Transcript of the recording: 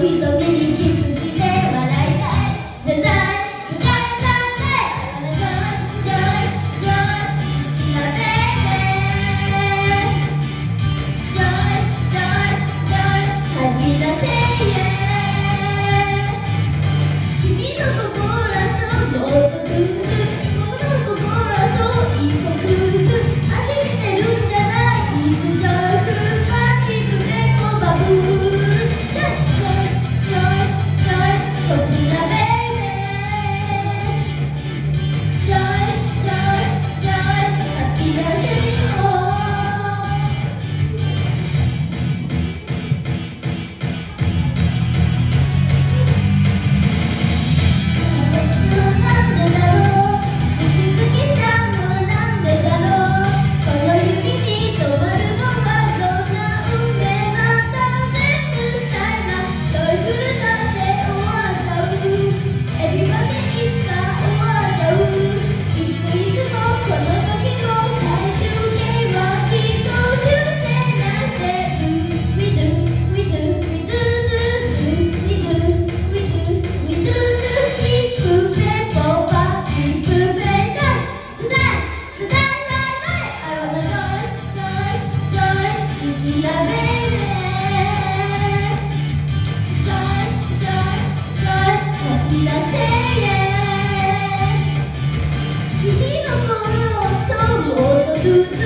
keep the it. you.